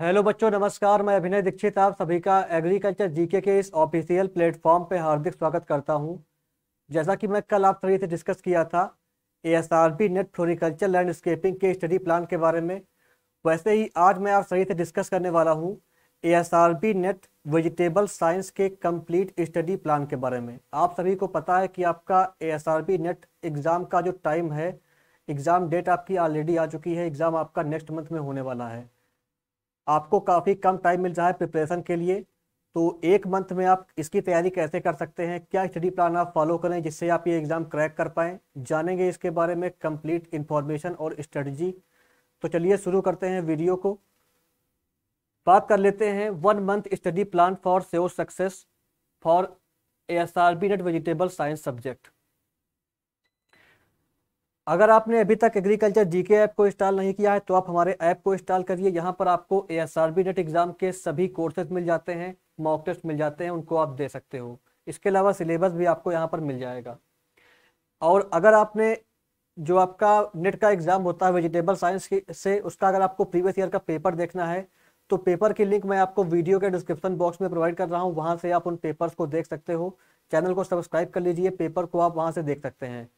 Hello बच्चों, नमस्कार। मैं अभिनय दीक्षित, आप सभी का एग्रीकल्चर जीके के इस ऑफिशियल प्लेटफॉर्म पे हार्दिक स्वागत करता हूँ। जैसा कि मैं कल आप सभी से डिस्कस किया था एएसआरबी नेट फ्लोरिकल्चर लैंडस्केपिंग के स्टडी प्लान के बारे में। वैसे ही आज मैं आप सभी से डिस्कस करने वाला हूँ एएसआरबी नेट वेजिटेबल साइंस के कंप्लीट स्टडी प्लान के बारे में। आप सभी को पता है कि आपका एएसआरबी नेट एग्ज़ाम का जो टाइम है, एग्ज़ाम डेट आपकी ऑलरेडी आ चुकी है, एग्ज़ाम आपका नेक्स्ट मंथ में होने वाला है। आपको काफ़ी कम टाइम मिल है प्रिपरेशन के लिए। तो एक मंथ में आप इसकी तैयारी कैसे कर सकते हैं? क्या स्टडी प्लान आप फॉलो करें जिससे आप ये एग्ज़ाम क्रैक कर पाएँ? जानेंगे इसके बारे में कंप्लीट इन्फॉर्मेशन और स्ट्रेटजी तो चलिए शुरू करते हैं वीडियो को। बात कर लेते हैं one month study plan for save success for A S R B NET vegetable science subject अगर आपने अभी तक एग्रीकल्चर जीके ऐप को इंस्टॉल नहीं किया है तो आप हमारे ऐप को इंस्टॉल करिए। यहाँ पर आपको A S R B NET exam के सभी कोर्सेज मिल जाते हैं मॉक टेस्ट मिल जाते हैं, उनको आप दे सकते हो। इसके अलावा सिलेबस भी आपको यहाँ पर मिल जाएगा। और अगर आपने जो आपका नेट का एग्ज़ाम होता है वेजिटेबल साइंस से, उसका अगर आपको प्रीवियस ईयर का पेपर देखना है तो पेपर की लिंक मैं आपको वीडियो के डिस्क्रिप्शन बॉक्स में प्रोवाइड कर रहा हूँ। वहाँ से आप उन पेपर्स को देख सकते हो। चैनल को सब्सक्राइब कर लीजिए। पेपर को आप वहाँ से देख सकते हैं।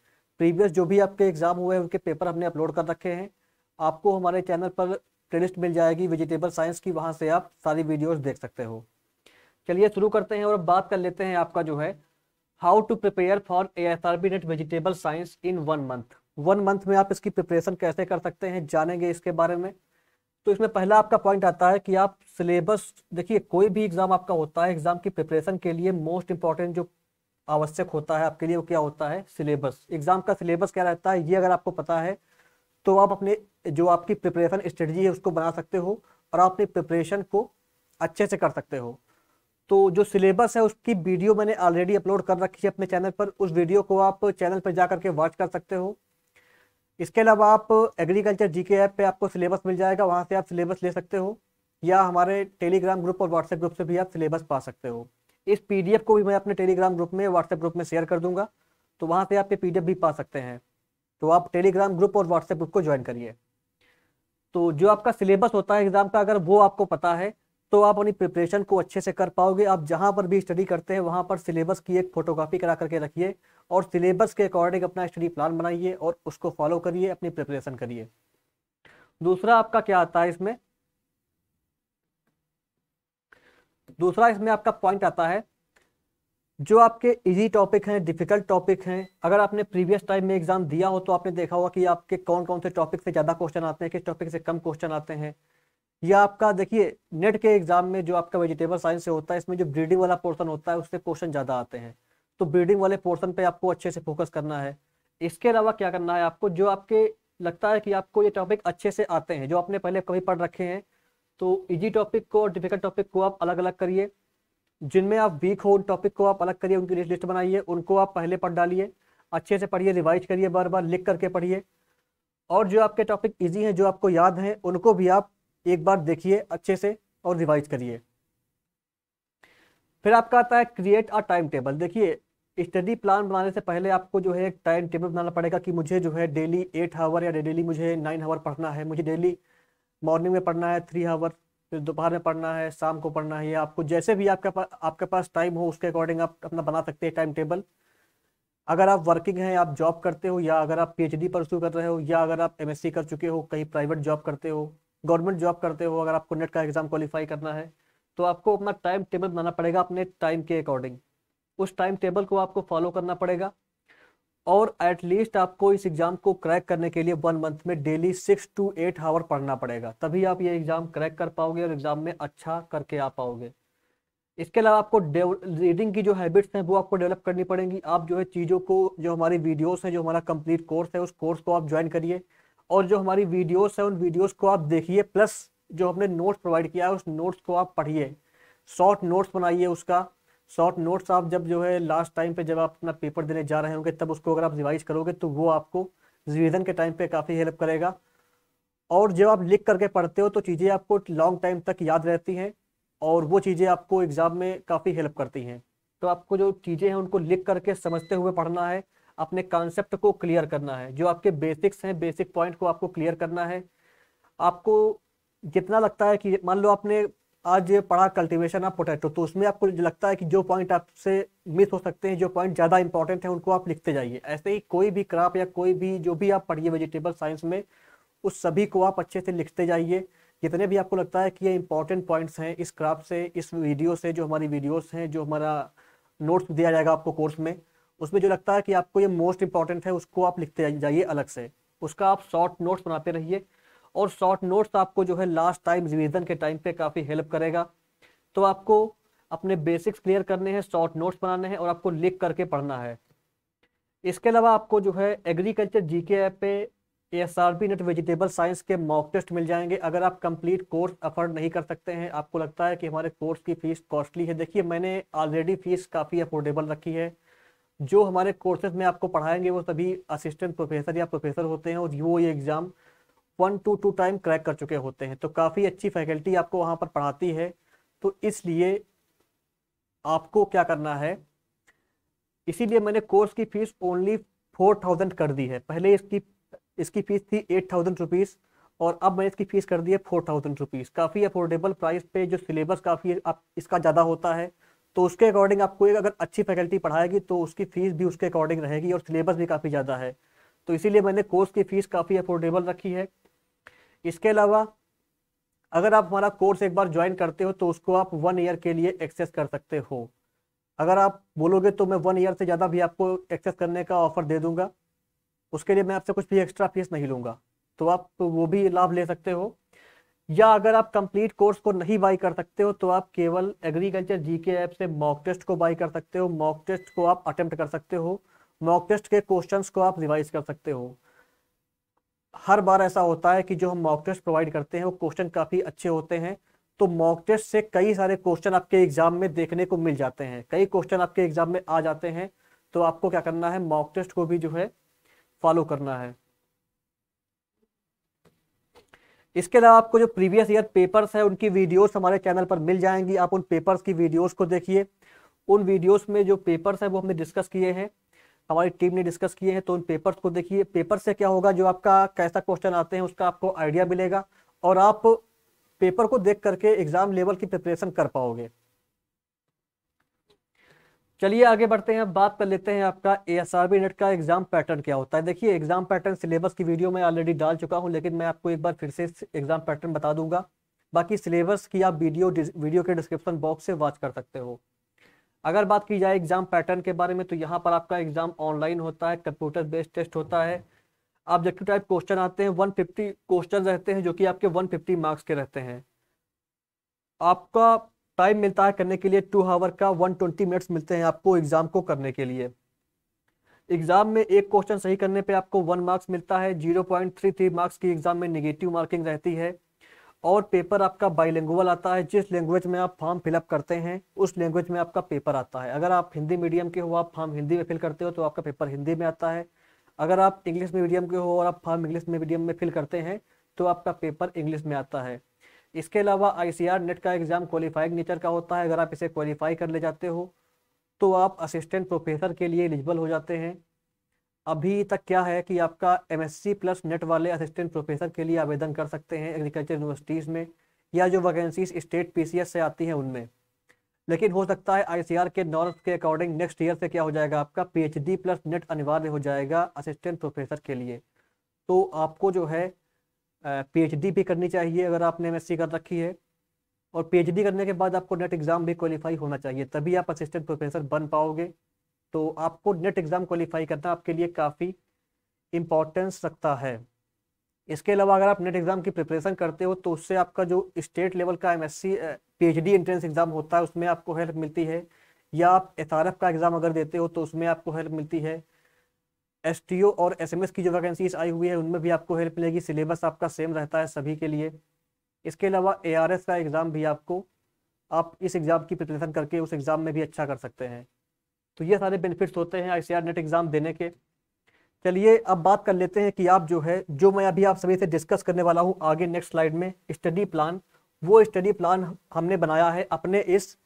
प्रीवियस जो भी आपके एग्ज़ाम हुए हैं, उनके पेपर हमने अपलोड कर रखे हैं। आपको हमारे चैनल पर प्लेलिस्ट मिल जाएगी, वेजिटेबल साइंस की, वहाँ से आप सारी वीडियोस देख सकते हो। चलिए शुरू करते हैं और बात कर लेते हैं आपका जो है how to prepare for A S R B NET vegetable science in one month one month में आप इसकी प्रिपरेशन कैसे कर सकते हैं, जानेंगे इसके बारे में। तो इसमें पहला आपका पॉइंट आता है कि आप सिलेबस देखिए, कोई भी एग्ज़ाम आपका होता है एग्ज़ाम की प्रिपरेशन के लिए मोस्ट इंपॉर्टेंट जो आवश्यक होता है, आपके लिए वो क्या होता है? सिलेबस। एग्ज़ाम का सिलेबस क्या रहता है? ये अगर आपको पता है तो आप अपने, जो आपकी प्रिपरेशन स्ट्रेटजी है, उसको बना सकते हो और आप अपनी प्रिपरेशन को अच्छे से कर सकते हो। तो जो सिलेबस है, उसकी वीडियो मैंने ऑलरेडी अपलोड कर रखी है अपने चैनल पर। उस वीडियो को आप चैनल पर जा करके वॉच कर सकते हो। इसके अलावा आप एग्रीकल्चर जीके ऐप पे आपको सिलेबस मिल जाएगा। वहाँ से आप सिलेबस ले सकते हो या हमारे टेलीग्राम ग्रुप और व्हाट्सएप ग्रुप से भी आप सिलेबस पा सकते हो। इस पीडीएफ को भी मैं अपने टेलीग्राम ग्रुप में व्हाट्सएप ग्रुप में शेयर कर दूँगा। तो वहाँ से आप ये पीडीएफ भी पा सकते हैं। तो आप टेलीग्राम ग्रुप और व्हाट्सएप ग्रुप को ज्वाइन करिए। तो जो आपका सिलेबस होता है एग्ज़ाम का, अगर वो आपको पता है तो आप अपनी प्रिपरेशन को अच्छे से कर पाओगे। आप जहाँ पर भी स्टडी करते हैं, वहाँ पर सिलेबस की एक फोटोकॉपी करा करके रखिए और सिलेबस के अकॉर्डिंग अपना स्टडी प्लान बनाइए और उसको फॉलो करिए, अपनी प्रिपरेशन करिए। दूसरा आपका क्या आता है इसमें? दूसरा इसमें आपका पॉइंट आता है, जो आपके इजी टॉपिक हैं डिफ़िकल्ट टॉपिक हैं, अगर आपने प्रीवियस टाइम में एग्ज़ाम दिया हो तो आपने देखा होगा कि आपके कौन कौन से टॉपिक से ज़्यादा क्वेश्चन आते हैं, किस टॉपिक से कम क्वेश्चन आते हैं। या आपका देखिए नेट के एग्ज़ाम में जो आपका वेजिटेबल साइंस से होता है, इसमें जो ब्रीडिंग वाला पोर्सन होता है, उससे क्वेश्चन ज़्यादा आते हैं। तो ब्रीडिंग वाले पोर्सन पे आपको अच्छे से फोकस करना है। इसके अलावा क्या करना है आपको, जो आपके, लगता है कि आपको ये टॉपिक अच्छे से आते हैं, जो आपने पहले कभी पढ़ रखे हैं तो इजी टॉपिक को और डिफ़िकल्ट टॉपिक को आप अलग अलग करिए। जिनमें आप वीक हो, उन टॉपिक को आप अलग करिए, उनकी लिस्ट लिस्ट बनाइए, उनको आप पहले पढ़ डालिए, अच्छे से पढ़िए रिवाइज करिए बार बार लिख करके पढ़िए। और जो आपके टॉपिक इजी हैं, जो आपको याद हैं, उनको भी आप एक बार देखिए, अच्छे से और रिवाइज करिए। फिर आपका आता है क्रिएट अ टाइम टेबल देखिए स्टडी प्लान बनाने से पहले आपको जो है एक टाइम टेबल बनाना पड़ेगा कि मुझे जो है डेली एट आवर या डेली मुझे नाइन आवर पढ़ना है। मुझे डेली मॉर्निंग में पढ़ना है थ्री आवर फिर दोपहर में पढ़ना है, शाम को पढ़ना है आपको जैसे भी आपके पास आपके पास टाइम हो, उसके अकॉर्डिंग आप अपना बना सकते हैं टाइम टेबल अगर आप वर्किंग हैं, आप जॉब करते हो, या अगर आप पीएचडी परस्यू कर रहे हो, या अगर आप एमएससी कर चुके हो, कहीं प्राइवेट जॉब करते हो गवर्नमेंट जॉब करते हो, अगर आपको नेट का एग्ज़ाम क्वालिफाई करना है तो आपको अपना टाइम टेबल बनाना पड़ेगा अपने टाइम के अकॉर्डिंग उस टाइम टेबल को आपको फॉलो करना पड़ेगा। और एटलीस्ट आपको इस एग्ज़ाम को क्रैक करने के लिए वन मंथ में daily six to eight hour पढ़ना पड़ेगा। तभी आप ये एग्ज़ाम क्रैक कर पाओगे और एग्ज़ाम में अच्छा करके आ पाओगे। इसके अलावा आपको रीडिंग की जो हैबिट्स हैं वो आपको डेवलप करनी पड़ेंगी। आप जो है चीज़ों को, जो हमारी वीडियोस हैं, जो हमारा कंप्लीट कोर्स है, उस कोर्स को आप ज्वाइन करिए। और जो हमारी वीडियोस है, उन वीडियोस को आप देखिए प्लस जो हमने नोट्स प्रोवाइड किया है, उस नोट्स को आप पढ़िए। शॉर्ट नोट्स बनाइए उसका। शॉर्ट नोट्स आप जब जो है लास्ट टाइम पे जब आप अपना पेपर देने जा रहे होंगे, तब उसको अगर आप रिवाइज करोगे तो वो आपको रिविजन के टाइम पे काफ़ी हेल्प करेगा। और जब आप लिख करके पढ़ते हो तो चीज़ें आपको लॉन्ग टाइम तक याद रहती हैं और वो चीज़ें आपको एग्ज़ाम में काफ़ी हेल्प करती हैं। तो आपको जो चीज़ें हैं, उनको लिख करके समझते हुए पढ़ना है, अपने कॉन्सेप्ट को क्लियर करना है। जो आपके बेसिक्स हैं बेसिक पॉइंट को आपको क्लियर करना है। आपको जितना लगता है कि, मान लो आपने आज ये पढ़ा कल्टीवेशन ऑफ़ पोटैटो तो उसमें आपको लगता है कि जो पॉइंट आपसे मिस हो सकते हैं, जो पॉइंट ज़्यादा इंपॉर्टेंट है, उनको आप लिखते जाइए। ऐसे ही कोई भी क्रॉप या कोई भी जो भी आप पढ़िए वेजिटेबल साइंस में, उस सभी को आप अच्छे से लिखते जाइए। जितने भी आपको लगता है कि ये इंपॉर्टेंट पॉइंट्स हैं इस क्राफ्ट से, इस वीडियो से, जो हमारी वीडियोस हैं, जो हमारा नोट्स दिया जाएगा आपको कोर्स में, उसमें जो लगता है कि आपको ये मोस्ट इंपॉर्टेंट है, उसको आप लिखते जाइए अलग से। उसका आप शॉर्ट नोट्स बनाते रहिए। और शॉर्ट नोट्स आपको जो है लास्ट टाइम रिविजन के टाइम पे काफ़ी हेल्प करेगा। तो आपको अपने बेसिक्स क्लियर करने हैं शॉर्ट नोट्स बनाने हैं और आपको लिख करके पढ़ना है। इसके अलावा आपको जो है एग्रीकल्चर जीके ऐप पे S R B NET vegetable science के मॉक टेस्ट मिल जाएँगे। अगर आप कंप्लीट कोर्स अफोर्ड नहीं कर सकते हैं, आपको लगता है कि हमारे कोर्स की फ़ीस कॉस्टली है, देखिए मैंने ऑलरेडी फ़ीस काफ़ी अफोर्डेबल रखी है। जो हमारे कोर्सेज में आपको पढ़ाएँगे वो सभी असिस्टेंट प्रोफेसर या प्रोफेसर होते हैं और वो ये exam one to two time crack कर चुके होते हैं। तो काफ़ी अच्छी फैकल्टी आपको वहाँ पर पढ़ाती है। तो इसलिए आपको क्या करना है? इसीलिए मैंने कोर्स की फ़ीस ओनली फोर थाउज़ेंड कर दी है। पहले इसकी इसकी फ़ीस थी एट थाउज़ेंड रुपीज़ और अब मैंने इसकी फ़ीस कर दी है फोर थाउज़ेंड रुपीज़ काफ़ी अफोर्डेबल प्राइस पे जो सिलेबस काफ़ी आप, इसका ज़्यादा होता है। तो उसके अकॉर्डिंग आपको एक अगर अच्छी फैकल्टी पढ़ाएगी तो उसकी फ़ीस भी उसके अकॉर्डिंग रहेगी और सिलेबस भी काफ़ी ज़्यादा है। तो इसीलिए मैंने कोर्स की फ़ीस काफ़ी अफोर्डेबल रखी है। इसके अलावा, अगर आप हमारा कोर्स एक बार ज्वाइन करते हो तो उसको आप वन ईयर के लिए एक्सेस कर सकते हो। अगर आप बोलोगे तो मैं वन ईयर से ज़्यादा भी आपको एक्सेस करने का ऑफ़र दे दूँगा। उसके लिए मैं आपसे कुछ भी एक्स्ट्रा फ़ीस नहीं लूँगा। तो आप वो भी लाभ ले सकते हो। या अगर आप कंप्लीट कोर्स को नहीं बाई कर सकते हो तो आप केवल एग्रीकल्चर जीके ऐप से मॉक टेस्ट को बाई कर सकते हो। मॉक टेस्ट को आप अटेम्प्ट कर सकते हो। मॉक टेस्ट के क्वेश्चंस को आप रिवाइज कर सकते हो। हर बार ऐसा होता है कि जो हम मॉक टेस्ट प्रोवाइड करते हैं, वो क्वेश्चन काफ़ी अच्छे होते हैं। तो मॉक टेस्ट से कई सारे क्वेश्चन आपके एग्ज़ाम में देखने को मिल जाते हैं। कई क्वेश्चन आपके एग्ज़ाम में आ जाते हैं। तो आपको क्या करना है? मॉक टेस्ट को भी जो है फॉलो करना है। इसके अलावा आपको जो प्रीवियस ईयर पेपर्स है, उनकी वीडियोस हमारे चैनल पर मिल जाएँगी। आप उन पेपर्स की वीडियोस को देखिए। उन वीडियोस में जो पेपर्स है, वो हमने डिस्कस किए हैं। हमारी टीम ने डिस्कस किए हैं तो उन पेपर्स को देखिए। पेपर से क्या होगा, जो आपका कैसा क्वेश्चन आते हैं, उसका आपको आइडिया मिलेगा और आप पेपर को देख करके एग्ज़ाम लेवल की प्रिपरेशन कर पाओगे। चलिए आगे बढ़ते हैं अब बात कर लेते हैं आपका A S R B NET का एग्ज़ाम पैटर्न क्या होता है। देखिए, एग्ज़ाम पैटर्न सिलेबस की वीडियो में ऑलरेडी डाल चुका हूँ, लेकिन मैं आपको एक बार फिर से एग्ज़ाम पैटर्न बता दूँगा। बाकी सिलेबस की आप वीडियो वीडियो के डिस्क्रिप्शन बॉक्स से वॉच कर सकते हो। अगर बात की जाए एग्ज़ाम पैटर्न के बारे में तो यहाँ पर आपका एग्ज़ाम ऑनलाइन होता है, कंप्यूटर बेस्ड टेस्ट होता है। ऑब्जेक्टिव टाइप क्वेश्चन आते हैं 150 क्वेश्चन रहते हैं, जो कि आपके 150 मार्क्स के रहते हैं। आपका टाइम मिलता है करने के लिए, टू आवर का 120 मिनट्स मिलते हैं आपको एग्ज़ाम को करने के लिए। एग्ज़ाम में एक क्वेश्चन सही करने पे आपको वन मार्क्स मिलता है 0.33 मार्क्स की एग्ज़ाम में निगेटिव मार्किंग रहती है। और पेपर आपका बाईलिंगुअल आता है, जिस लैंग्वेज में आप फॉर्म फिलअप करते हैं, उस लैंग्वेज में आपका पेपर आता है। अगर आप हिंदी मीडियम के हो, आप फॉर्म हिंदी में फिल करते हो तो आपका पेपर हिंदी में आता है। अगर आप इंग्लिश मीडियम के हो और आप फॉर्म इंग्लिश मीडियम में फिल करते हैं तो आपका पेपर इंग्लिश में आता है। इसके अलावा आईसीआर नेट का एग्ज़ाम क्वालिफाइंग नेचर का होता है। अगर आप इसे क्वालिफाई कर ले जाते हो तो आप असिस्टेंट प्रोफेसर के लिए एलिजिबल हो जाते हैं। अभी तक क्या है कि आपका एमएससी प्लस नेट वाले असिस्टेंट प्रोफेसर के लिए आवेदन कर सकते हैं एग्रीकल्चर यूनिवर्सिटीज़ में या जो वैकेंसीज स्टेट पीसीएस से आती हैं उनमें। लेकिन हो सकता है आईसीआर के नॉर्थ के अकॉर्डिंग नेक्स्ट ईयर से क्या हो जाएगा आपका? पीएचडी प्लस नेट अनिवार्य हो जाएगा असिस्टेंट प्रोफेसर के लिए। तो आपको जो है पीएचडी भी करनी चाहिए अगर आपने एमएससी कर रखी है। और पीएचडी करने के बाद आपको नेट एग्ज़ाम भी क्वालिफाई होना चाहिए, तभी आप असिस्टेंट प्रोफेसर बन पाओगे। तो आपको नेट एग्ज़ाम क्वालिफाई करना आपके लिए काफ़ी इम्पोर्टेंस रखता है। इसके अलावा अगर आप नेट एग्ज़ाम की प्रिपरेशन करते हो तो उससे आपका जो स्टेट लेवल का M S C P H D entrance exam होता है, उसमें आपको हेल्प मिलती है। या आप एस का एग्ज़ाम अगर देते हो तो उसमें आपको हेल्प मिलती है। एस टी ओ और एस एम एस की जो वैकेंसीज आई हुई है, उनमें भी आपको हेल्प मिलेगी। सिलेबस आपका सेम रहता है सभी के लिए। इसके अलावा ए आर एस का एग्ज़ाम भी आपको, आप इस एग्ज़ाम की प्रिपरेशन करके उस एग्ज़ाम में भी अच्छा कर सकते हैं। तो ये सारे बेनिफिट्स होते हैं आई नेट एग्ज़ाम देने के। चलिए अब बात कर लेते हैं कि आप जो है, जो मैं अभी आप सभी से डिस्कस करने वाला हूँ आगे नेक्स्ट स्लाइड में स्टडी प्लान वो स्टडी प्लान हमने बनाया है अपने इस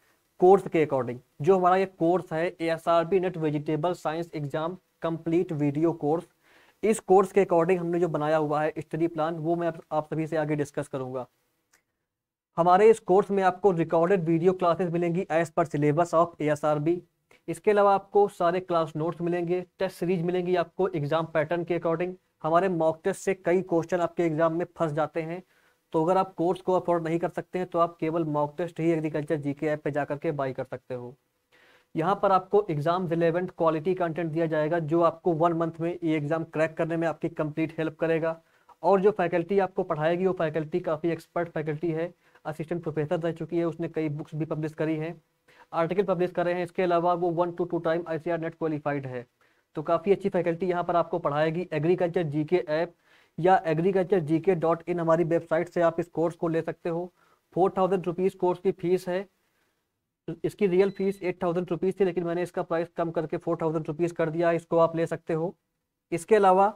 कोर्स के अकॉर्डिंग जो हमारा ये कोर्स है A S R B NET vegetable science exam complete video course इस कोर्स के अकॉर्डिंग हमने जो बनाया हुआ है स्टडी प्लान वो मैं आप सभी से आगे डिस्कस करूँगा। हमारे इस कोर्स में आपको रिकॉर्डेड वीडियो क्लासेस मिलेंगी as per syllabus of ASRB इसके अलावा आपको सारे क्लास नोट्स मिलेंगे टेस्ट सीरीज़ मिलेंगी आपको एग्ज़ाम पैटर्न के अकॉर्डिंग हमारे मॉक टेस्ट से कई क्वेश्चन आपके एग्ज़ाम में फंस जाते हैं। तो अगर आप कोर्स को अफोर्ड नहीं कर सकते हैं तो आप केवल मॉक टेस्ट ही एग्रीकल्चर जीके ऐप पे जाकर के बाई कर सकते हो। यहाँ पर आपको एग्ज़ाम रिलेवेंट क्वालिटी कंटेंट दिया जाएगा, जो आपको वन मंथ में ये एग्ज़ाम क्रैक करने में आपकी कंप्लीट हेल्प करेगा। और जो फैकल्टी आपको पढ़ाएगी, वो फैकल्टी काफ़ी एक्सपर्ट फैकल्टी है असिस्टेंट प्रोफेसर रह चुकी है, उसने कई बुक्स भी पब्लिश करी हैं। आर्टिकल पब्लिश कर रहे हैं। इसके अलावा वो one to two time ICR NET qualified है। तो काफ़ी अच्छी फैकल्टी यहाँ पर आपको पढ़ाएगी। एग्रीकल्चर जीके ऐप या एग्रीकल्चर जीके डॉट इन हमारी वेबसाइट से आप इस कोर्स को ले सकते हो। फोर थाउज़ेंड रुपीज़ कोर्स की फ़ीस है। इसकी real fees eight thousand rupees थी, लेकिन मैंने इसका प्राइस कम करके फोर थाउज़ेंड रुपीज़ कर दिया। इसको आप ले सकते हो। इसके अलावा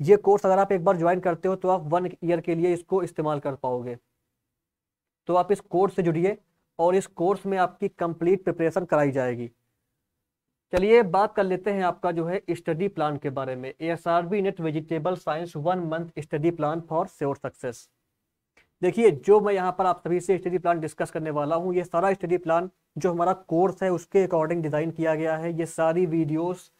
ये कोर्स अगर आप एक बार ज्वाइन करते हो तो आप वन ईयर के लिए इसको इस्तेमाल कर पाओगे। तो आप इस कोर्स से जुड़िए। और इस कोर्स में आपकी कंप्लीट प्रिपरेशन कराई जाएगी। चलिए बात कर लेते हैं आपका जो है स्टडी प्लान के बारे में। A S R B NET vegetable science one month study plan for sure success देखिए, जो मैं यहाँ पर आप सभी से स्टडी प्लान डिस्कस करने वाला हूँ, ये सारा स्टडी प्लान जो हमारा कोर्स है, उसके अकॉर्डिंग डिज़ाइन किया गया है। ये सारी वीडियोस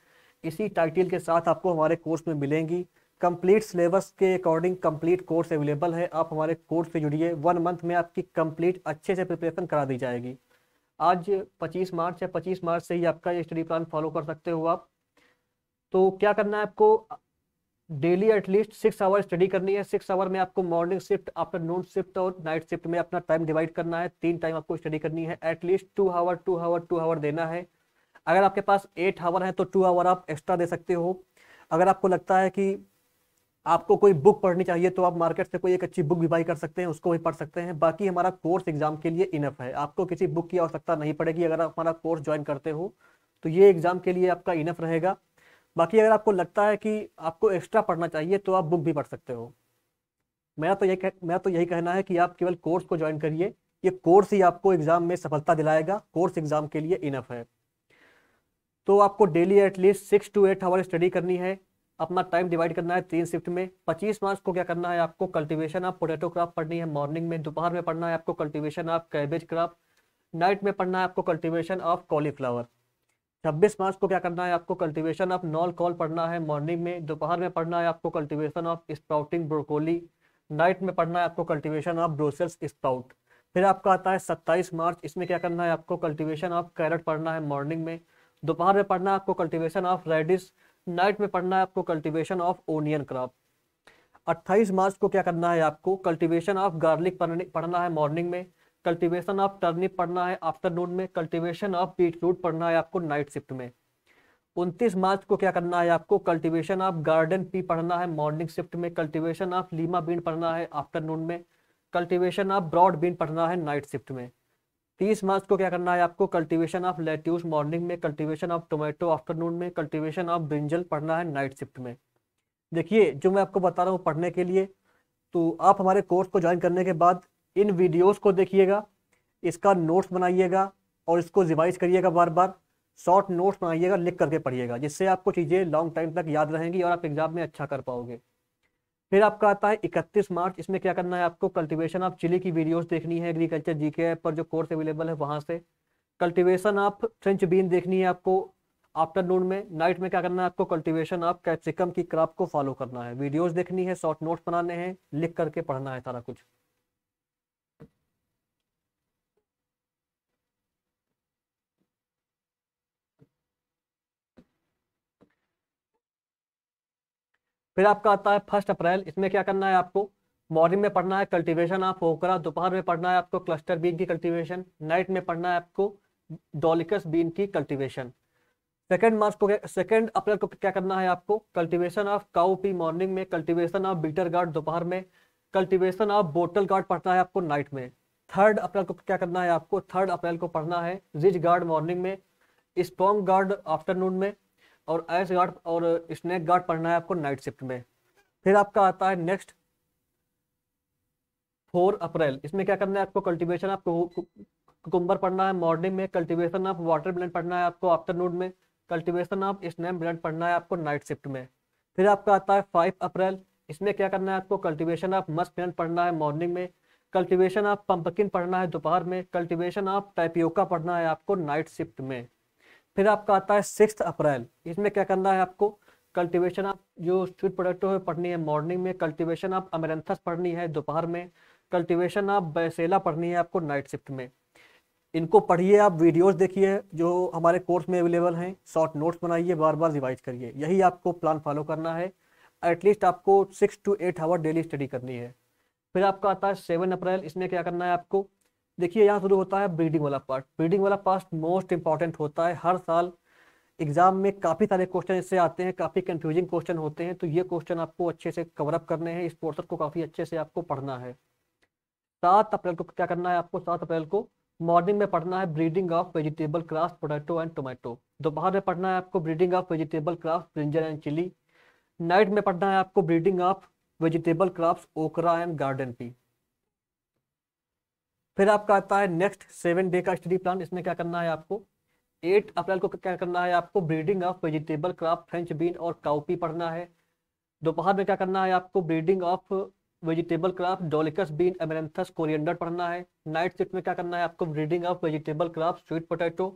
इसी टाइटल के साथ आपको हमारे कोर्स में मिलेंगी। कंप्लीट सिलेबस के अकॉर्डिंग कंप्लीट कोर्स अवेलेबल है। आप हमारे कोर्स से जुड़िए। वन मंथ में आपकी कंप्लीट अच्छे से प्रिपरेशन करा दी जाएगी। आज 25 मार्च है। 25 मार्च से ही आपका ये स्टडी प्लान फॉलो कर सकते हो आप। तो क्या करना है आपको? Daily at least six hour study करनी है। सिक्स आवर में आपको मॉर्निंग शिफ्ट आफ्टरनून शिफ्ट और नाइट शिफ्ट में अपना टाइम डिवाइड करना है। तीन टाइम आपको स्टडी करनी है। At least two hour two hour two hour देना है। अगर आपके पास एट आवर है तो टू आवर आप एक्स्ट्रा दे सकते हो। अगर आपको लगता है कि आपको कोई बुक पढ़नी चाहिए तो आप मार्केट से कोई एक अच्छी बुक भी बाई कर सकते हैं, उसको भी पढ़ सकते हैं। बाकी हमारा कोर्स एग्ज़ाम के लिए इनफ है। आपको किसी बुक की आवश्यकता नहीं पड़ेगी। अगर आप हमारा कोर्स ज्वाइन करते हो तो ये एग्ज़ाम के लिए आपका इनफ रहेगा। बाकी अगर आपको लगता है कि आपको एक्स्ट्रा पढ़ना चाहिए तो आप बुक भी पढ़ सकते हो। मेरा तो यही मेरा तो यही कहना है कि आप केवल कोर्स को ज्वाइन करिए। ये कोर्स ही आपको एग्ज़ाम में सफलता दिलाएगा। कोर्स एग्ज़ाम के लिए इनफ है। तो आपको daily at least six two eight hour study करनी है। अपना टाइम डिवाइड करना है तीन शिफ्ट में। पच्चीस मार्च को क्या करना है आपको कल्टीवेशन ऑफ़ पोटैटो क्रॉप पढ़नी है मॉर्निंग में, दोपहर में पढ़ना है आपको cultivation of cabbage crop night में पढ़ना है आपको कल्टीवेशन ऑफ़ कॉलीफ्लावर छब्बीस मार्च को क्या करना है आपको कल्टीवेशन ऑफ़ नॉल कॉल पढ़ना है मॉर्निंग में, दोपहर में पढ़ना है आपको cultivation of sprouting broccoli night में पढ़ना है आपको कल्टीवेशन ऑफ़ ब्रोसेल्स स्प्राउट फिर आपका आता है सत्ताईस मार्च इसमें क्या करना है आपको कल्टीवेशन ऑफ़ कैरेट पढ़ना है मॉर्निंग में, दोपहर में पढ़ना है आपको कल्टीवेशन ऑफ़ रेडिस नाइट में पढ़ना है आपको cultivation of onion crop 28 March को क्या करना है आपको? कल्टीवेशन ऑफ़ गार्लिक पढ़ना है मॉर्निंग में. कल्टीवेशन ऑफ़ टर्निप पढ़ना है आफ्टरनून में. कल्टीवेशन ऑफ़ बीट रूट पढ़ना है आपको नाइट शिफ्ट में. 29 मार्च को क्या करना है आपको? कल्टीवेशन ऑफ़ गार्डन पी पढ़ना है मॉर्निंग शिफ्ट में. कल्टीवेशन ऑफ़ लीमा बीन पढ़ना है आफ्टरनून में. कल्टीवेशन ऑफ़ ब्रॉड बीन पढ़ना है नाइट शिफ्ट में. तीस मार्च को क्या करना है आपको? कल्टीवेशन ऑफ़ लेट्यूस मॉर्निंग में, कल्टीवेशन ऑफ़ टोमेटो आफ्टरनून में, कल्टीवेशन ऑफ़ ब्रिंजल पढ़ना है नाइट शिफ्ट में। देखिए, जो मैं आपको बता रहा हूँ पढ़ने के लिए तो आप हमारे कोर्स को ज्वाइन करने के बाद इन वीडियोस को देखिएगा, इसका नोट्स बनाइएगा और इसको रिवाइज करिएगा बार बार, शॉर्ट नोट्स बनाइएगा, लिख करके पढ़िएगा, जिससे आपको चीज़ें लॉन्ग टाइम तक याद रहेंगी और आप एग्ज़ाम में अच्छा कर पाओगे। फिर आपका आता है इकतीस मार्च। इसमें क्या करना है आपको? कल्टीवेशन ऑफ़ चिली की वीडियोस देखनी है, एग्रीकल्चर जीके पर जो कोर्स अवेलेबल है वहाँ से। कल्टीवेशन ऑफ़ फ्रेंच बीन देखनी है आपको आफ्टरनून में। नाइट में क्या करना है आपको? कल्टीवेशन ऑफ़ कैप्सिकम की क्रॉप को फॉलो करना है। वीडियोस देखनी है, शॉर्ट नोट्स बनाने हैं, लिख करके पढ़ना है सारा कुछ। फिर आपका आता है फ़र्स्ट अप्रैल। इसमें क्या करना है आपको? मॉर्निंग में पढ़ना है, कल्टीवेशन ऑफ़ ओकरा, दोपहर में पढ़ना है आपको, क्लस्टर बीन की कल्टीवेशन। नाइट में पढ़ना है आपको, डोलिकस बीन की कल्टीवेशन। सेकेंड मार्च को सेकेंड अप्रैल को क्या करना है आपको? Cultivation of cow pea morning में, कल्टीवेशन ऑफ़ बीटर गार्ड दोपहर में, कल्टीवेशन ऑफ़ बोटल गार्ड पढ़ना है आपको नाइट में। थर्ड अप्रैल को क्या करना है आपको? थर्ड अप्रैल को पढ़ना है रिज गार्ड मॉर्निंग में, स्ट्रॉन्ग गार्ड आफ्टरनून में और एस गार्ड और स्नैक गार्ड पढ़ना है आपको नाइट शिफ्ट में। फिर आपका आता है नेक्स्ट फोर अप्रैल। इसमें क्या करना है आपको कल्टीवेशन ऑफ़ कुकुम्बर पढ़ना है, मॉर्निंग में कल्टीवेशन ऑफ़ वाटर ब्लेंड पढ़ना है आपको आफ्टरनून में, कल्टीवेशन ऑफ़ स्नैम ब्लेंड पढ़ना है आपको नाइट शिफ्ट में। फिर आपका आता है फाइव अप्रैल। इसमें क्या करना है आपको कल्टीवेशन ऑफ़ मस्ट ब्लेंड पढ़ना है मॉर्निंग में, कल्टीवेशन ऑफ़ पंपकिन पढ़ना है दोपहर में, कल्टीवेशन ऑफ़ टाइपियोका पढ़ना है आपको नाइट शिफ्ट में। फिर आपका आता है सिक्स अप्रैल। इसमें क्या करना है आपको? कल्टीवेशन आप, जो स्वीट प्रोडक्ट है, पढ़नी है मॉर्निंग में, कल्टीवेशन आप अमेरेंथस पढ़नी है दोपहर में, कल्टीवेशन ऑफ़ बैसेला पढ़नी है आपको नाइट शिफ्ट में। इनको पढ़िए आप वीडियोस देखिए, जो हमारे कोर्स में अवेलेबल हैं शॉर्ट नोट्स बनाइए बार बार रिवाइज करिए। यही आपको प्लान फॉलो करना है। एटलीस्ट आपको six two eight hour daily study करनी है। फिर आपका आता है सेवन अप्रैल, इसमें क्या करना है आपको? देखिए, यहाँ शुरू होता है ब्रीडिंग वाला पार्ट ब्रीडिंग वाला पार्ट मोस्ट इंपॉर्टेंट होता है हर साल. एग्ज़ाम में काफ़ी सारे क्वेश्चन इससे आते हैं, काफ़ी कंफ्यूजिंग क्वेश्चन होते हैं तो ये क्वेश्चन आपको अच्छे से कवरअप करने हैं. इस पोर्सन को काफ़ी अच्छे से आपको पढ़ना है. सात अप्रैल को क्या करना है आपको? सात अप्रैल को मॉर्निंग में पढ़ना है breeding of vegetable craft potato and tomato दोपहर में पढ़ना है आपको breeding of vegetable craft brinjal and chilli night में पढ़ना है आपको breeding of vegetable craft okra and garden pea फिर आपका आता है नेक्स्ट सेवन डे का स्टडी प्लान इसमें क्या करना है आपको? एट अप्रैल को क्या करना है आपको? Breeding of vegetable crops French bean और काउपी पढ़ना है। दोपहर में क्या करना है आपको? Breeding of vegetable craft dolichos bean amaranthus coriander पढ़ना है। नाइट शिफ्ट में क्या करना है आपको? Breeding of vegetable craft sweet potato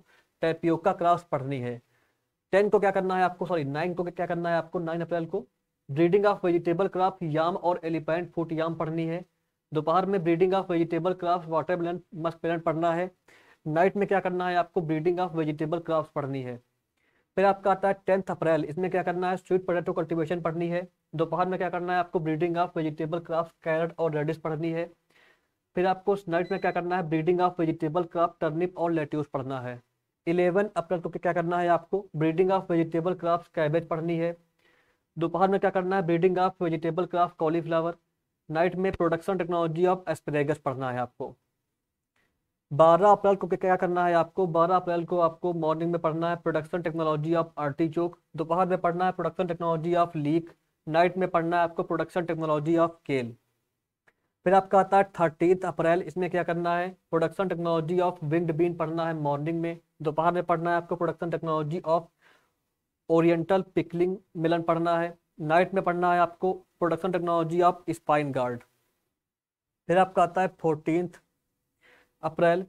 tapioca craft पढ़नी है। टेन को क्या करना है आपको? सॉरी नाइन को क्या करना है आपको? नाइन अप्रैल को। Breeding of vegetable craft yam और एलिफेंट फूट याम पढ़नी है। दोपहर में breeding of vegetable craft water melon musk पढ़ना है। नाइट में क्या करना है आपको ब्रीडिंग ऑफ़ वेजिटेबल क्राफ्ट पढ़नी है। फिर आपका आता है टेंथ अप्रैल इसमें क्या करना है? स्वीट पोटैटो कल्टिवेशन पढ़नी है। दोपहर में क्या करना है आपको breeding of vegetable crops carrot और रेडिस पढ़नी है। फिर आपको नाइट में क्या करना है? Breeding of vegetable craft turnip और लेट्यूस पढ़ना है। इलेवन अप्रैल को क्या करना है आपको? Breeding of vegetable craft cabbage पढ़नी है। दोपहर में क्या करना है? Breeding of vegetable craft cauliflower night में प्रोडक्शन टेक्नोलॉजी ऑफ़ एस्परेगस पढ़ना है आपको। 12 अप्रैल को क्या करना है आपको? 12 अप्रैल को आपको मॉर्निंग में पढ़ना है प्रोडक्शन टेक्नोलॉजी ऑफ़ आर्टिचोक दोपहर में पढ़ना है production technology of leek night में पढ़ना है आपको प्रोडक्शन टेक्नोलॉजी ऑफ़ केल फिर आपका आता है थर्टीन अप्रैल, इसमें क्या करना है? Production technology of wind bean पढ़ना है मॉर्निंग में। दोपहर में पढ़ना है आपको production technology of oriental pickling melon पढ़ना है। नाइट में पढ़ना है आपको, production technology of spine gourd. फिर आपका आता है fourteen April.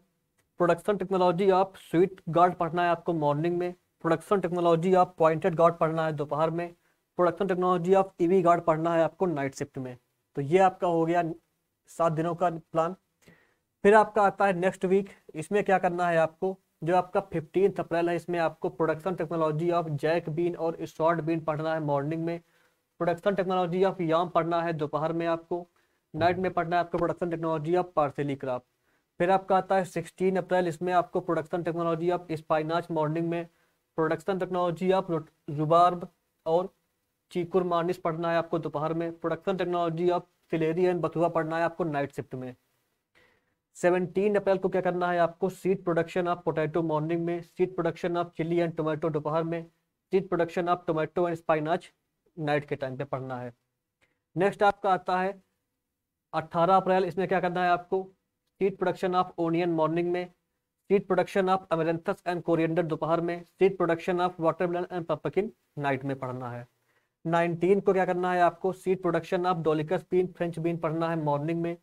Production technology of sweet gourd पढ़ना है आपको मॉर्निंग में। Production technology of pointed gourd पढ़ना है दोपहर में। Production technology of ivy gourd पढ़ना है आपको नाइट शिफ्ट में। तो ये आपका हो गया सात दिनों का प्लान। फिर आपका आता है नेक्स्ट वीक, इसमें क्या करना है आपको? जो आपका फिफ्टीन अप्रैल है, इसमें आपको production technology of jack bean और शॉर्ट बीन पढ़ना है मॉर्निंग में। प्रोडक्शन टेक्नोलॉजी ऑफ़ याम पढ़ना है, दोपहर में आपको नाइट में पढ़ना है, आपको production technology of parsley craft फिर आपका आता है सिक्सटीन अप्रैल, इसमें आपको production technology of spinach morning में प्रोडक्शन टेक्नोलॉजी ऑफ़ रुबार्ब और चीकुर मार्निस पढ़ना है आपको दोपहर में production technology of celery and बथुआ पढ़ना है आपको नाइट शिफ्ट में। सेवनटीन अप्रैल को क्या करना है आपको seed production of potato morning में seed production of chilli and tomato दोपहर में seed production of tomato and spinach night के टाइम पे पढ़ना है। नेक्स्ट आपका आता है 18 अप्रैल, इसमें क्या करना है आपको? Seed production of onion morning में seed production of amaranthus and coriander दोपहर में seed production of watermelon and pumpkin night में पढ़ना है। 19 को क्या करना है आपको? Seed production of dolichos bean French bean पढ़ना है मॉर्निंग में।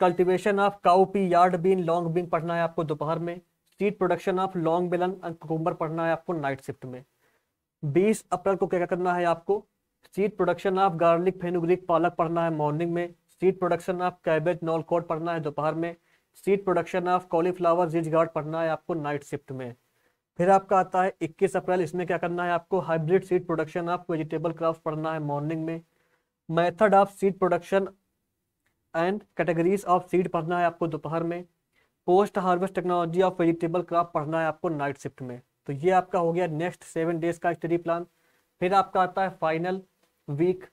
Cultivation of cow pea yard bean long bean पढ़ना है आपको दोपहर में। Seed production of long melon and cucumber पढ़ना है आपको नाइट शिफ्ट में। 20 अप्रैल को क्या करना है आपको? Seed production of garlic fenugreek पालक पढ़ना है मॉर्निंग में। सीड प्रोडक्शन ऑफ़ कैबेज नॉलकोट पढ़ना है दोपहर में। सीड प्रोडक्शन ऑफ़ कॉलीफ्लावर जिज गार्ड पढ़ना है आपको नाइट शिफ्ट में। फिर आपका आता है 21 अप्रैल, इसमें क्या करना है आपको? Hybrid seed production of vegetable craft पढ़ना है मॉर्निंग में। Method of seed production and categories of seed पढ़ना है आपको दोपहर में। Post harvest technology of vegetable craft पढ़ना है आपको नाइट शिफ्ट में। तो ये आपका हो गया नेक्स्ट सेवन डेज़ का स्टडी प्लान फिर आपका आता है फाइनल वीक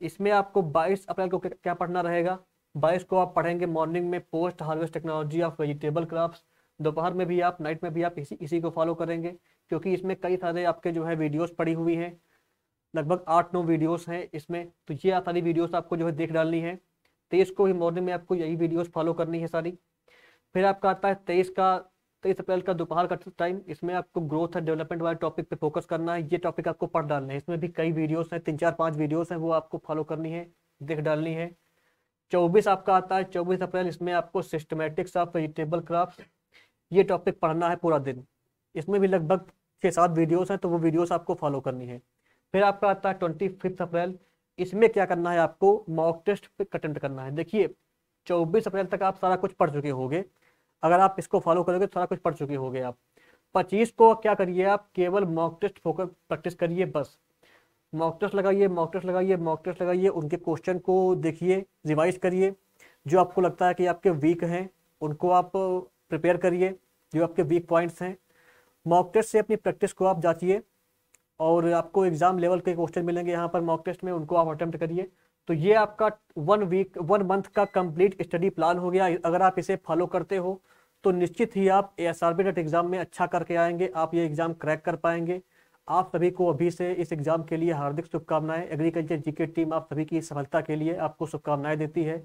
इसमें आपको 22 अप्रैल को क्या पढ़ना रहेगा? 22 को आप पढ़ेंगे मॉर्निंग में post harvest technology of vegetable craft दोपहर में भी आप नाइट में भी आप इसी इसी को फॉलो करेंगे, क्योंकि इसमें कई सारे आपके जो है वीडियोस पड़ी हुई हैं। लगभग आठ, नौ वीडियोस हैं इसमें। तो ये सारी वीडियोस आपको जो है देख डालनी है। तेईस को ही मॉर्निंग में आपको यही वीडियोस फॉलो करनी है सारी। फिर आपका आता है तेईस का तेईस अप्रैल का दोपहर का टाइम इसमें आपको ग्रोथ एंड डेवलपमेंट वाले टॉपिक पे फोकस करना है। ये टॉपिक आपको पढ़ डालना है। इसमें भी कई वीडियोस हैं, तीन चार पाँच वीडियोस हैं, वो आपको फॉलो करनी है, देख डालनी है। चौबीस आपका आता है, चौबीस अप्रैल, इसमें आपको सिस्टमेटिक्स ऑफ़ वेजिटेबल क्रॉप ये टॉपिक पढ़ना है पूरा दिन। इसमें भी लगभग छः सात वीडियोस हैं तो वो वीडियोस आपको फॉलो करनी है। फिर आपका आता है ट्वेंटी अप्रैल, इसमें क्या करना है आपको मॉक टेस्ट अटेंड करना है। देखिए, चौबीस अप्रैल तक आप सारा कुछ पढ़ चुके होगे अगर आप इसको फॉलो करोगे तो सारा कुछ पढ़ चुके होगे आप। पच्चीस को क्या करिए आप, केवल मॉक टेस्ट फोकस प्रैक्टिस करिए बस। मॉक टेस्ट लगाइए मॉक टेस्ट लगाइए मॉक टेस्ट लगाइए, उनके क्वेश्चन को देखिए रिवाइज करिए। जो आपको लगता है कि आपके वीक हैं, उनको आप प्रिपेयर करिए, जो आपके वीक पॉइंट्स हैं। मॉक टेस्ट से अपनी प्रैक्टिस को आप जाचिए, और आपको एग्ज़ाम लेवल के क्वेश्चन मिलेंगे यहाँ पर मॉक टेस्ट में, उनको आप अटेम्प्ट करिए। तो ये आपका वन वीक वन मंथ का कंप्लीट स्टडी प्लान हो गया। अगर आप इसे फॉलो करते हो तो निश्चित ही आप ए आर एग्ज़ाम में अच्छा करके आएँगे, आप ये एग्ज़ाम क्रैक कर पाएँगे। आप सभी को अभी से इस एग्ज़ाम के लिए हार्दिक शुभकामनाएँ। एग्रीकल्चर जीके टीम आप सभी की सफलता के लिए आपको शुभकामनाएँ देती है।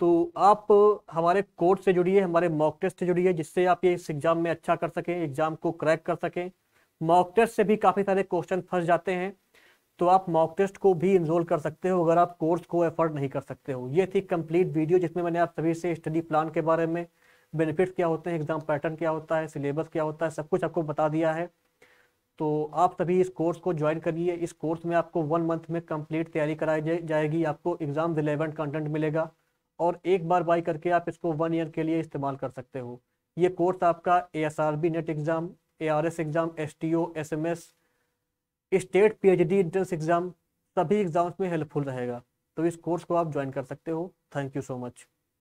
तो आप हमारे कोर्स से जुड़िए, हमारे मॉक टेस्ट से जुड़िए, जिससे आप ये इस एग्ज़ाम में अच्छा कर सकें एग्ज़ाम को क्रैक कर सकें। मॉक टेस्ट से भी काफ़ी सारे क्वेश्चन फंस जाते हैं तो आप मॉक टेस्ट को भी इनरोल कर सकते हो अगर आप कोर्स को एफर्ड नहीं कर सकते हो। ये थी कंप्लीट वीडियो जिसमें मैंने आप सभी से स्टडी प्लान के बारे में बेनिफिट क्या होते हैं, एग्ज़ाम पैटर्न क्या होता है, सिलेबस क्या होता है, सब कुछ आपको बता दिया है। तो आप सभी इस कोर्स को ज्वाइन करिए, इस कोर्स में आपको वन मंथ में कंप्लीट तैयारी कराई जाएगी, आपको एग्ज़ाम रिलेवेंट कंटेंट मिलेगा और एक बार बाई करके आप इसको वन ईयर के लिए इस्तेमाल कर सकते हो। ये कोर्स आपका A S R B NET exam A R S exam S T O S M S state P H D exam सभी एग्ज़ाम्स में हेल्पफुल रहेगा। तो इस कोर्स को आप ज्वाइन कर सकते हो। Thank you so much